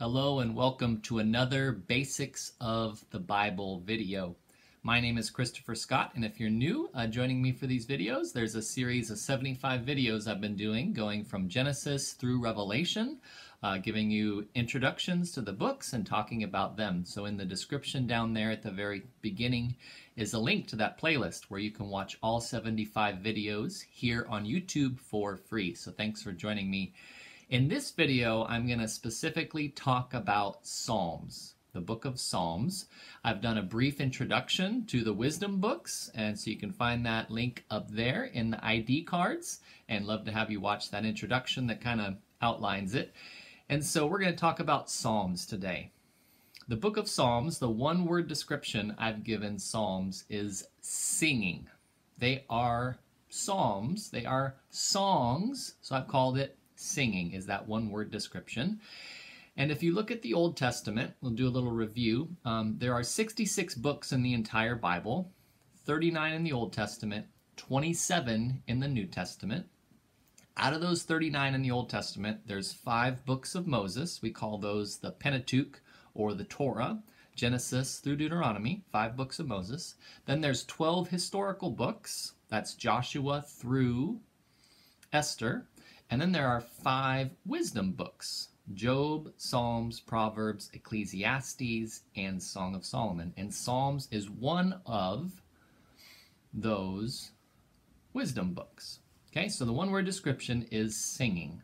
Hello and welcome to another Basics of the Bible video. My name is Christopher Scott and if you're new uh, joining me for these videos, there's a series of 75 videos I've been doing going from Genesis through Revelation, uh, giving you introductions to the books and talking about them. So in the description down there at the very beginning is a link to that playlist where you can watch all 75 videos here on YouTube for free. So thanks for joining me in this video, I'm going to specifically talk about Psalms, the book of Psalms. I've done a brief introduction to the wisdom books, and so you can find that link up there in the ID cards, and love to have you watch that introduction that kind of outlines it. And so we're going to talk about Psalms today. The book of Psalms, the one word description I've given Psalms is singing. They are psalms, they are songs, so I've called it singing is that one word description. And if you look at the Old Testament, we'll do a little review. Um, there are 66 books in the entire Bible, 39 in the Old Testament, 27 in the New Testament. Out of those 39 in the Old Testament, there's five books of Moses. We call those the Pentateuch or the Torah. Genesis through Deuteronomy, five books of Moses. Then there's 12 historical books. That's Joshua through Esther. And then there are five wisdom books Job, Psalms, Proverbs, Ecclesiastes, and Song of Solomon. And Psalms is one of those wisdom books. Okay, so the one word description is singing.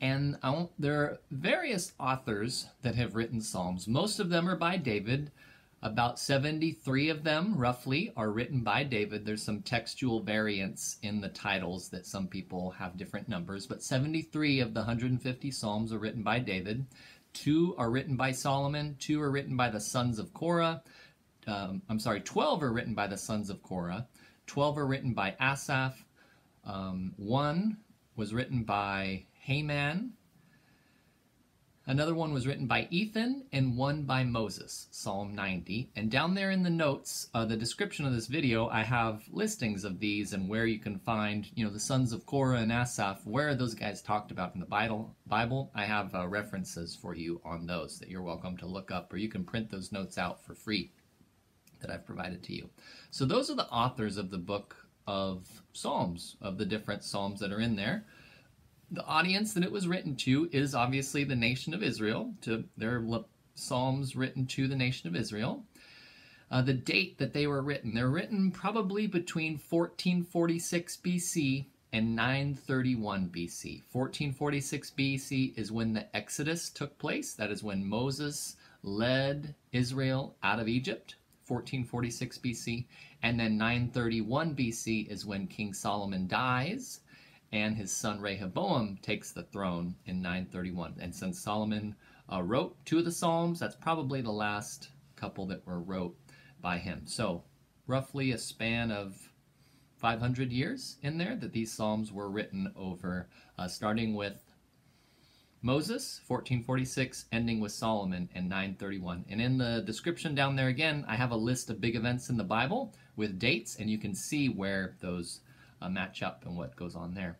And there are various authors that have written Psalms. Most of them are by David. About 73 of them, roughly, are written by David. There's some textual variance in the titles that some people have different numbers, but 73 of the 150 Psalms are written by David. Two are written by Solomon, two are written by the sons of Korah. Um, I'm sorry, 12 are written by the sons of Korah, 12 are written by Asaph, um, one was written by Heman, Another one was written by Ethan and one by Moses, Psalm 90. And down there in the notes, uh, the description of this video, I have listings of these and where you can find, you know, the sons of Korah and Asaph, where those guys talked about in the Bible. Bible. I have uh, references for you on those that you're welcome to look up, or you can print those notes out for free that I've provided to you. So those are the authors of the book of Psalms, of the different Psalms that are in there the audience that it was written to is obviously the nation of Israel. To their psalms written to the nation of Israel. Uh, the date that they were written, they're written probably between 1446 BC and 931 BC. 1446 BC is when the Exodus took place. That is when Moses led Israel out of Egypt. 1446 BC. And then 931 BC is when King Solomon dies and his son Rehoboam takes the throne in 931. And since Solomon uh, wrote two of the Psalms, that's probably the last couple that were wrote by him. So, roughly a span of 500 years in there that these Psalms were written over, uh, starting with Moses, 1446, ending with Solomon in 931. And in the description down there again, I have a list of big events in the Bible with dates, and you can see where those uh, match up and what goes on there.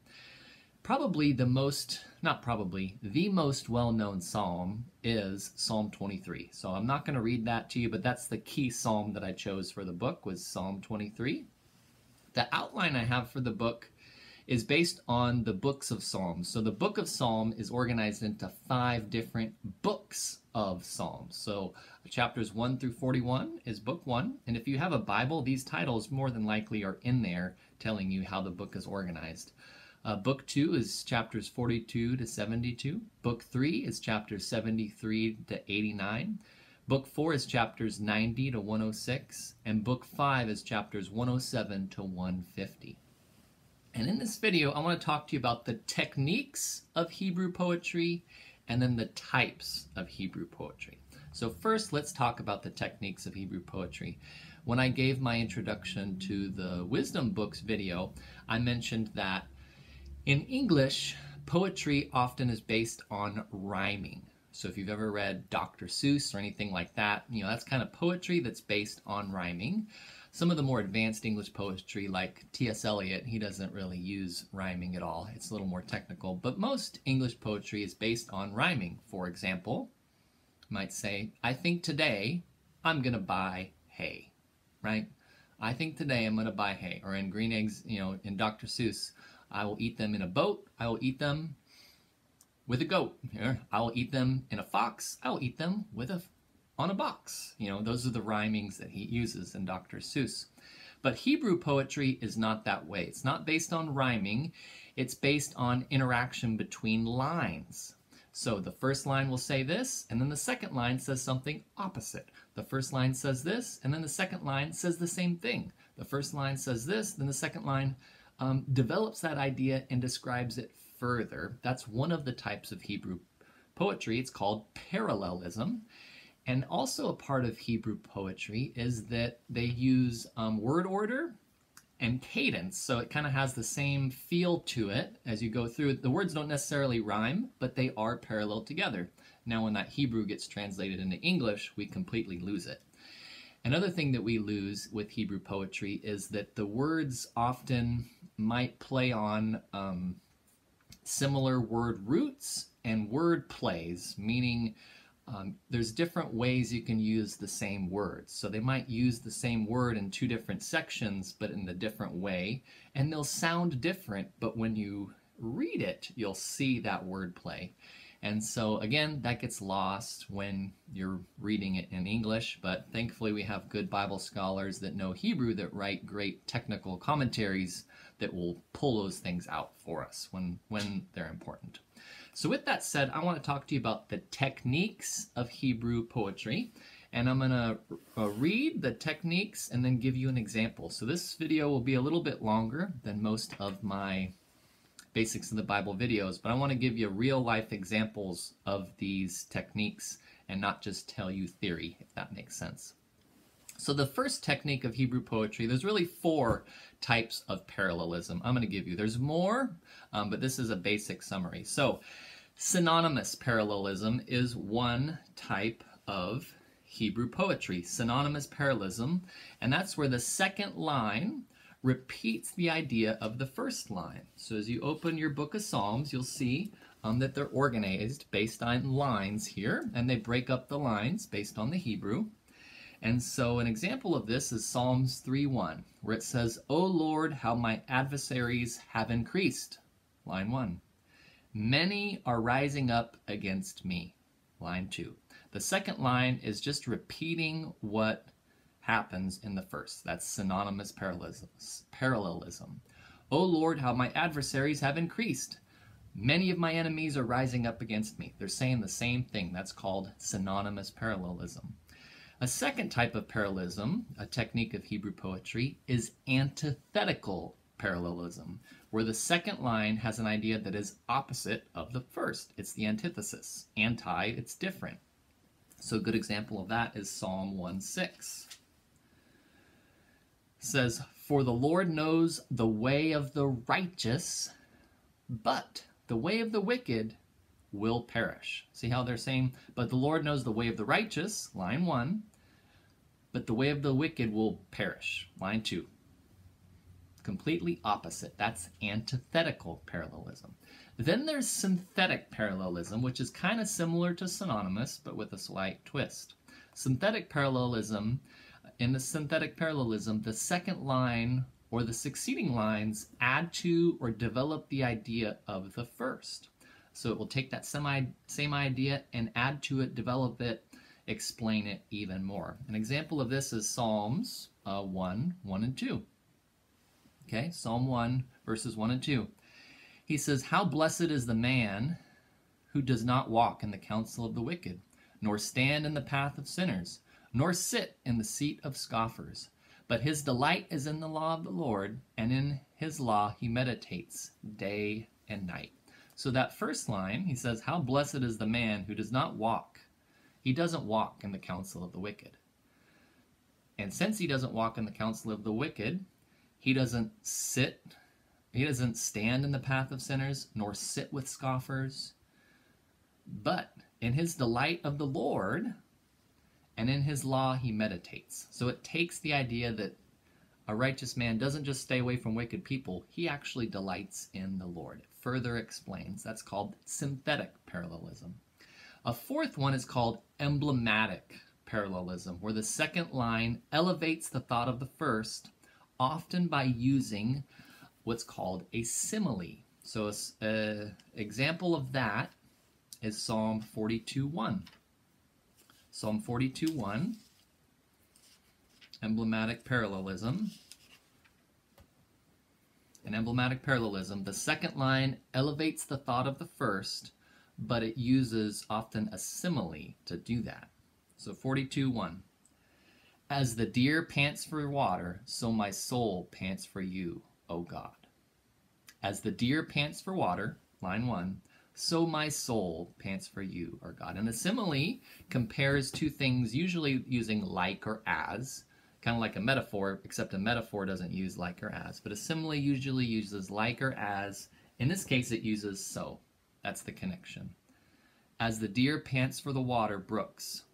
Probably the most, not probably, the most well-known psalm is Psalm 23. So I'm not going to read that to you, but that's the key psalm that I chose for the book was Psalm 23. The outline I have for the book is based on the books of Psalms. So the book of Psalm is organized into five different books of Psalms. So chapters 1 through 41 is book 1. And if you have a Bible, these titles more than likely are in there telling you how the book is organized. Uh, book 2 is chapters 42 to 72. Book 3 is chapters 73 to 89. Book 4 is chapters 90 to 106. And book 5 is chapters 107 to 150. And in this video, I want to talk to you about the techniques of Hebrew poetry and then the types of Hebrew poetry. So first, let's talk about the techniques of Hebrew poetry. When I gave my introduction to the Wisdom Books video, I mentioned that in English, poetry often is based on rhyming. So if you've ever read Dr. Seuss or anything like that, you know, that's kind of poetry that's based on rhyming. Some of the more advanced English poetry, like T.S. Eliot, he doesn't really use rhyming at all. It's a little more technical. But most English poetry is based on rhyming. For example, might say, I think today I'm going to buy hay, right? I think today I'm going to buy hay. Or in Green Eggs, you know, in Dr. Seuss, I will eat them in a boat. I will eat them with a goat. I will eat them in a fox. I will eat them with a on a box. You know, those are the rhymings that he uses in Dr. Seuss. But Hebrew poetry is not that way. It's not based on rhyming. It's based on interaction between lines. So the first line will say this, and then the second line says something opposite. The first line says this, and then the second line says the same thing. The first line says this, then the second line um, develops that idea and describes it further. That's one of the types of Hebrew poetry. It's called parallelism. And also a part of Hebrew poetry is that they use um, word order and cadence. So it kind of has the same feel to it as you go through. The words don't necessarily rhyme, but they are parallel together. Now, when that Hebrew gets translated into English, we completely lose it. Another thing that we lose with Hebrew poetry is that the words often might play on um, similar word roots and word plays, meaning um, there's different ways you can use the same words. So they might use the same word in two different sections, but in a different way, and they'll sound different, but when you read it, you'll see that word play. And so again, that gets lost when you're reading it in English, but thankfully we have good Bible scholars that know Hebrew that write great technical commentaries that will pull those things out for us when, when they're important. So with that said, I want to talk to you about the techniques of Hebrew poetry. And I'm going to uh, read the techniques and then give you an example. So this video will be a little bit longer than most of my basics of the Bible videos, but I want to give you real life examples of these techniques and not just tell you theory, if that makes sense. So the first technique of Hebrew poetry, there's really four types of parallelism I'm going to give you. There's more, um, but this is a basic summary. So synonymous parallelism is one type of Hebrew poetry, synonymous parallelism, and that's where the second line repeats the idea of the first line. So as you open your book of Psalms, you'll see um, that they're organized based on lines here, and they break up the lines based on the Hebrew. And so an example of this is Psalms 3:1, where it says, "O Lord, how my adversaries have increased." Line 1. Many are rising up against me. Line 2. The second line is just repeating what happens in the first. That's synonymous parallelism. O Lord, how my adversaries have increased. Many of my enemies are rising up against me. They're saying the same thing. That's called synonymous parallelism. A second type of parallelism, a technique of Hebrew poetry, is antithetical parallelism, where the second line has an idea that is opposite of the first. It's the antithesis. Anti, it's different. So a good example of that is Psalm 1:6. says, "For the Lord knows the way of the righteous, but the way of the wicked will perish." See how they're saying, "But the Lord knows the way of the righteous," line 1, but the way of the wicked will perish. Line 2. Completely opposite. That's antithetical parallelism. Then there's synthetic parallelism, which is kind of similar to synonymous, but with a slight twist. Synthetic parallelism, in the synthetic parallelism, the second line or the succeeding lines add to or develop the idea of the first. So it will take that semi, same idea and add to it, develop it, explain it even more. An example of this is Psalms uh, 1, 1 and 2. Okay, Psalm 1, verses 1 and 2. He says, How blessed is the man who does not walk in the counsel of the wicked, nor stand in the path of sinners, nor sit in the seat of scoffers. But his delight is in the law of the Lord, and in his law he meditates day and night. So that first line, he says, How blessed is the man who does not walk he doesn't walk in the counsel of the wicked. And since he doesn't walk in the counsel of the wicked, he doesn't sit, he doesn't stand in the path of sinners, nor sit with scoffers. But in his delight of the Lord, and in his law he meditates. So it takes the idea that A righteous man doesn't just stay away from wicked people, he actually delights in the Lord. It further explains. That's called synthetic parallelism. A fourth one is called emblematic parallelism, where the second line elevates the thought of the first, often by using what's called a simile. So, an example of that is Psalm 42 1. Psalm 42 1, emblematic parallelism. An emblematic parallelism, the second line elevates the thought of the first, but it uses often a simile to do that. So 42 1. As the deer pants for water, so my soul pants for you, O God. As the deer pants for water, line 1, so my soul pants for you, our God. And a simile compares two things, usually using like or as, kind of like a metaphor, except a metaphor doesn't use like or as. But a simile usually uses like or as. In this case, it uses so. That's the connection. As the deer pants for the water brooks,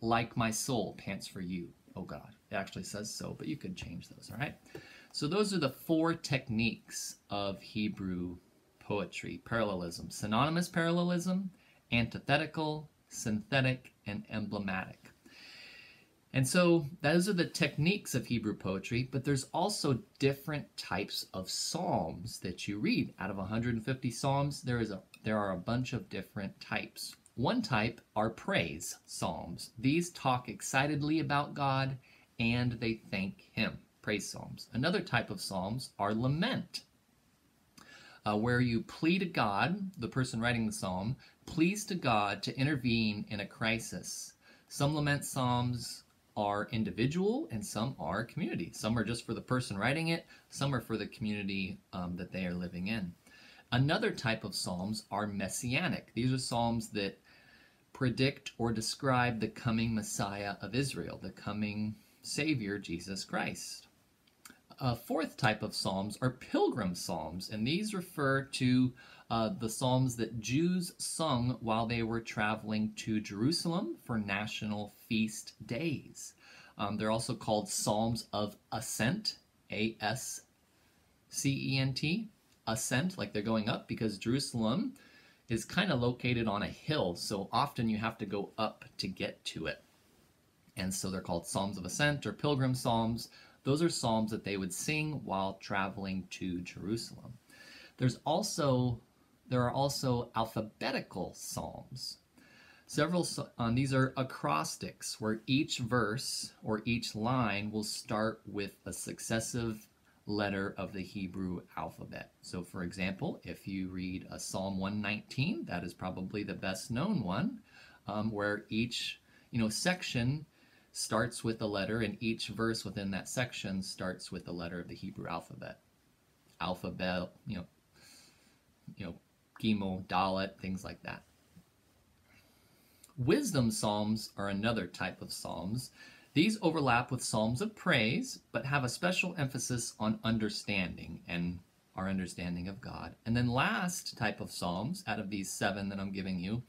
like my soul pants for you, oh God. It actually says so, but you could change those, all right? So those are the four techniques of Hebrew poetry parallelism synonymous parallelism, antithetical, synthetic, and emblematic. And so those are the techniques of Hebrew poetry, but there's also different types of psalms that you read. Out of 150 psalms, there is a there are a bunch of different types. One type are praise psalms. These talk excitedly about God and they thank him. Praise psalms. Another type of psalms are lament uh, where you plead to God, the person writing the psalm, pleads to God to intervene in a crisis. Some lament psalms are individual and some are community. Some are just for the person writing it, some are for the community um, that they are living in. Another type of psalms are messianic. These are psalms that predict or describe the coming Messiah of Israel, the coming Savior, Jesus Christ. A fourth type of psalms are pilgrim psalms, and these refer to uh, the psalms that Jews sung while they were traveling to Jerusalem for national feast days. Um, they're also called psalms of ascent, A S C E N T, ascent, like they're going up, because Jerusalem is kind of located on a hill, so often you have to go up to get to it. And so they're called psalms of ascent or pilgrim psalms. Those are psalms that they would sing while traveling to Jerusalem. There's also there are also alphabetical psalms. Several um, these are acrostics where each verse or each line will start with a successive letter of the Hebrew alphabet. So for example, if you read a Psalm 119, that is probably the best known one, um, where each you know section starts with a letter, and each verse within that section starts with the letter of the Hebrew alphabet. Alphabet, you know, you know, Gimel, Dalet, things like that. Wisdom psalms are another type of psalms. These overlap with psalms of praise, but have a special emphasis on understanding and our understanding of God. And then last type of psalms out of these seven that I'm giving you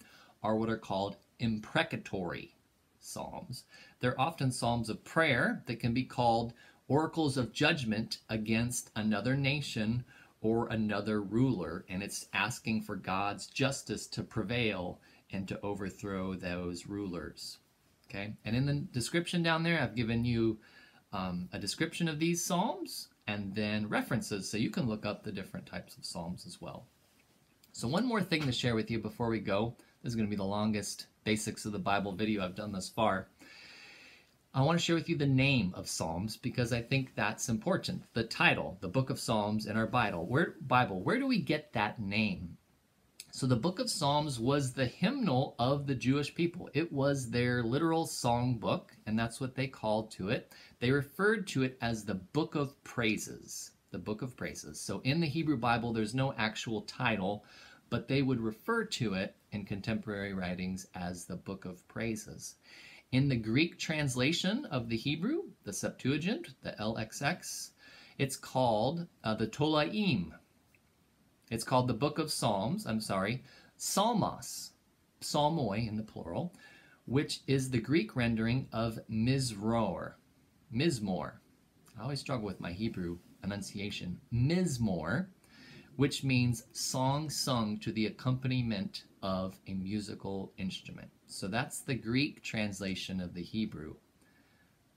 are what are called imprecatory psalms. They're often psalms of prayer that can be called oracles of judgment against another nation or another ruler, and it's asking for God's justice to prevail and to overthrow those rulers. Okay, and in the description down there, I've given you um, a description of these psalms and then references so you can look up the different types of psalms as well. So, one more thing to share with you before we go. This is going to be the longest basics of the Bible video I've done thus far. I want to share with you the name of Psalms because I think that's important. The title, the book of Psalms in our Bible. Where Bible, where do we get that name? So the book of Psalms was the hymnal of the Jewish people. It was their literal song book, and that's what they called to it. They referred to it as the book of praises. The book of praises. So in the Hebrew Bible, there's no actual title, but they would refer to it in contemporary writings as the Book of Praises. In the Greek translation of the Hebrew, the Septuagint, the LXX, it's called uh, the Tehillim. It's called the Book of Psalms, I'm sorry, Psalmos, psalmoi in the plural, which is the Greek rendering of Mizror, Mizmor. I always struggle with my Hebrew enunciation. Mizmor, which means song sung to the accompaniment of a musical instrument. So that's the Greek translation of the Hebrew.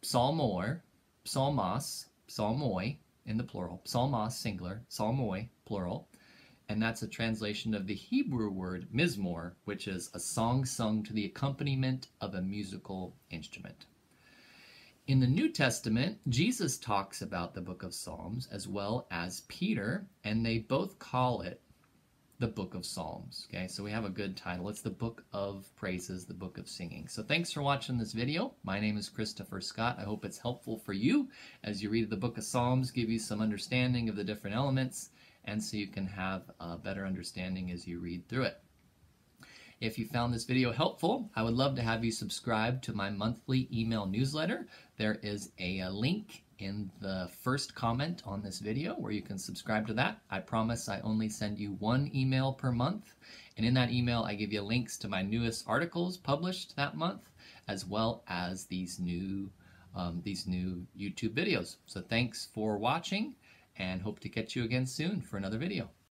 Psalmor, psalmos, psalmoi in the plural, psalmos singular, psalmoi plural, and that's a translation of the Hebrew word mizmor, which is a song sung to the accompaniment of a musical instrument. In the New Testament, Jesus talks about the book of Psalms as well as Peter, and they both call it the book of Psalms. Okay, so we have a good title. It's the book of praises, the book of singing. So thanks for watching this video. My name is Christopher Scott. I hope it's helpful for you as you read the book of Psalms, give you some understanding of the different elements, and so you can have a better understanding as you read through it. If you found this video helpful, I would love to have you subscribe to my monthly email newsletter. There is a, a, link in the first comment on this video where you can subscribe to that. I promise I only send you one email per month. And in that email, I give you links to my newest articles published that month, as well as these new, um, these new YouTube videos. So thanks for watching and hope to catch you again soon for another video.